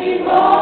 belongs.